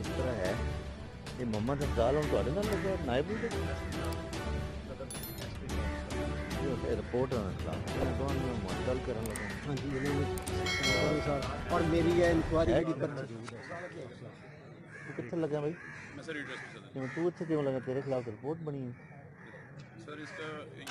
इस तरह है। ये मोहम्मद अफजाल हूँ थोड़े ना लगे। नायब रिपोर्ट कर और मेरी ये इंक्वायरी कितने भाई? मैं सर तू इतने क्यों लगा? तेरे खिलाफ तो रिपोर्ट बनी है। सर इसका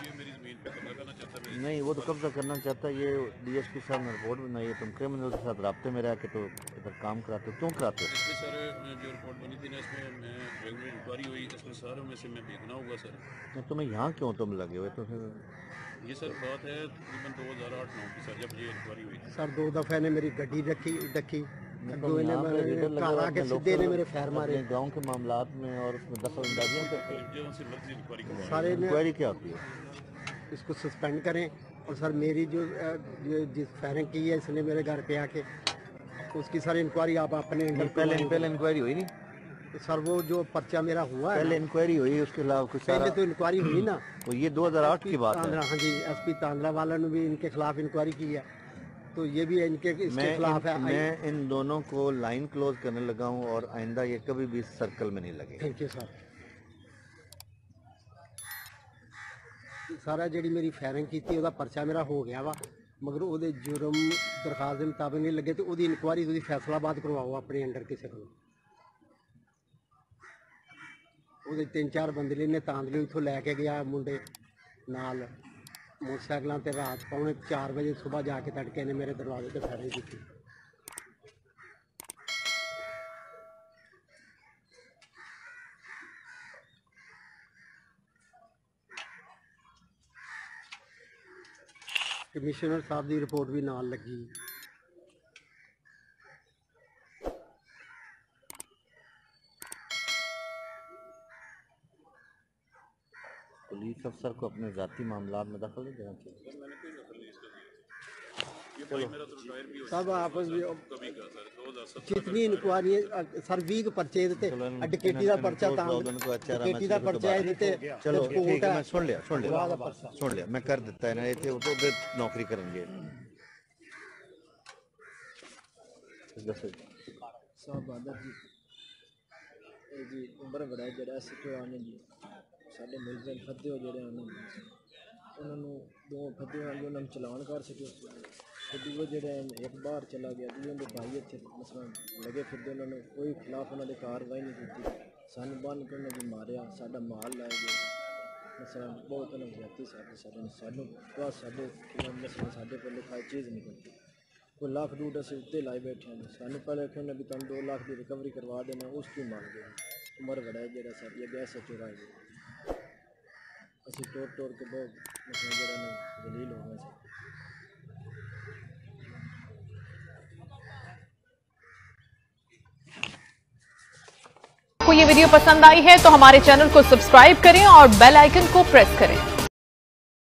ये मेरी ज़मीन पे कब्जा करना चाहता है नहीं वो तो कब्जा करना चाहता है। ये डीएसपी साहब ने रिपोर्ट बनाई है। तुम क्रिमिनल के साथ रबते में रह के तो इधर काम कराते हो। क्यों कराते हो? सर जो रिपोर्ट बनी थी ना इसमें मैं बैंक में इंक्वायरी हुई इसमें सारों में से मैं बेगना होगा सर। तो तुम्हें यहाँ क्यों तुम लगे हुए? तो फिर ये सर बात है तकरीबन दो हज़ार आठ नौ की सर जब ये इंक्वायरी हुई। सर दो दफ़े ने मेरी गड्डी रखी रखी। तो गाँव के मामला में और इंक्वायरी क्या होती है? इसको सस्पेंड करें और सर मेरी जो जिस फायरिंग की है इसने मेरे घर पे आके उसकी सारी इंक्वायरी आप अपने अंडर पहले पहले इंक्वायरी हुई नहीं सर वो जो पर्चा मेरा हुआ है पहले इंक्वायरी हुई उसके खिलाफ कुछ सारा पहले तो इंक्वायरी हुई ना वो ये 2008 की बात है तांद्रा हाँ जी एसपी तांद्रा वाला ने भी इनके खिलाफ इंक्वायरी की है तो ये भी इनके इसके मैं खिलाफ है इन, मैं इन दोनों को लाइन क्लोज करने लगा हूँ और आइंदा ये कभी भी इस सर्कल में नहीं लगे ਥੈਂਕ ਯੂ ਸਰ ਸਾਰਾ ਜਿਹੜੀ ਮੇਰੀ ਫਾਇਰਿੰਗ ਕੀਤੀ ਉਹਦਾ ਪਰਚਾ ਮੇਰਾ ਹੋ ਗਿਆ ਵਾ ਮਗਰ ਉਹਦੇ ਜੁਰਮ ਦਰਖਾਸਤ ਦੇ ਮੁਤਾਬਕ ਨਹੀਂ ਲੱਗੇ ਤੇ ਉਹਦੀ ਇਨਕੁਆਇਰੀ ਤੁਸੀਂ ਫੈਸਲਾਬਾਦ ਕਰਵਾਓ ਆਪਣੇ ਅੰਡਰ ਕਿਸੇ ਕੋਲ। ਉਹਦੇ ਤਿੰਨ ਚਾਰ ਬੰਦੇ ਨੇ ਇਹਨੇ ਤਾਂਦਲੇ ਇੱਥੋਂ ਲੈ ਕੇ ਗਿਆ ਮੁੰਡੇ ਨਾਲ। ਮੋਟਰਸਾਈਕਲਾਂ ਤੇ ਰਾਤ ਪੌਣੇ 4 ਵਜੇ ਸਵੇਰ ਜਾ ਕੇ ਤੜਕੇ ਨੇ ਮੇਰੇ ਦਰਵਾਜ਼ੇ ਤੇ ਫਾਇਰਿੰਗ ਕੀਤੀ। ਕਮਿਸ਼ਨਰ ਸਾਹਿਬ ਦੀ ਰਿਪੋਰਟ ਵੀ ਨਾਲ ਲੱਗੀ पुलिस अफसर को अपने जाती मामला में दखल नहीं देना चाहिए ये भाई मेरा तो रिटायर भी हो ਸਭ ਆਪਸ ਵਿੱਚ कभी का सर दो हज़ार सत्रह ਜਿਤਨੀ ਇਨਕੁਆਰੀ ਸਰ 20 ਪਰਚੇ ਇਹਦੇ ਤੇ ਆ ਡਕੈਤੀ ਦਾ ਪਰਚਾ ਤਾਂ उनको अच्छा रहा ਡਕੈਤੀ ਦਾ ਪਰਚਾ ਇਹਦੇ ਤੇ चलो ਸਪੋਰਟ ठीक है ਹੈ मैं सुन लिया सुन लिया सुन लिया मैं कर देता है ना ये थे वो तो उधर नौकरी करेंगे दसो ਸਾਹਿਬ ਬਾਦਰ ਜੀ ਇਹ ਜੀ ਉਮਰ ਬੜਾ ਜਿਹੜਾ ਸਿੱਟੋ ਆਨੇ ਜੀ ਸਾਡੇ ਮੁਲਜ਼ਮ ਫੱਦੇ ਜਿਹੜੇ ਉਹਨਾਂ ਨੂੰ ਉਹਨਾਂ ਨੂੰ ਦੋ ਫੱਦੇ ਵਾਂਗੇ ਉਹਨਾਂ ਨੂੰ ਚਲਾਨ ਕਰ ਸਕਿਓ फिर वो एक बार चला गया जी उनके भाई इतने मसला लगे फिरते उन्होंने कोई खिलाफ उन्होंने कार्रवाई नहीं की सन बन के उन्होंने मारिया साडा माल लै गए मसला बहुत उन्होंने ज़्यादा साढ़े साढ़े को कोई चीज़ नहीं करती कोई लाख डूट असं उत्ते लाए बैठे हैं सानू पहले आखिया भी तुम दो लाख की रिकवरी करवा देना, उस क्यों मान गए उम्र बड़ा है जरा सर ये गैस से गया असं टोर टोर के बहुत मतलब जरा दलील हो गए आपको ये वीडियो पसंद आई है तो हमारे चैनल को सब्सक्राइब करें और बेल आइकन को प्रेस करें।